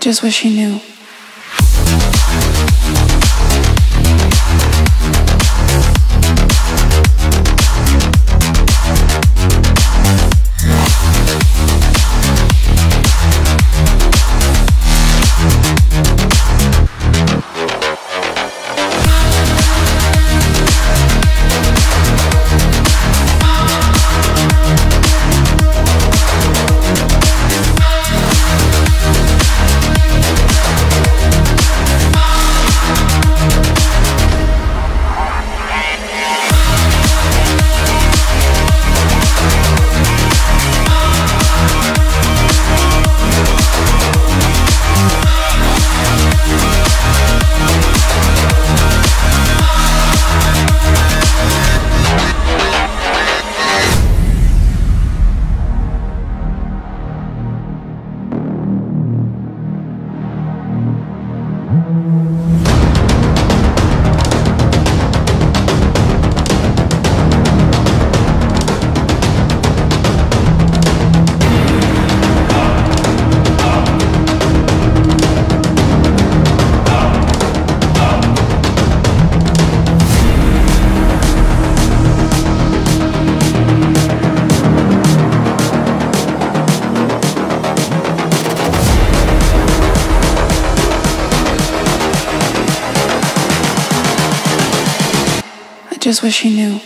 just wish he knew. Just wish he knew.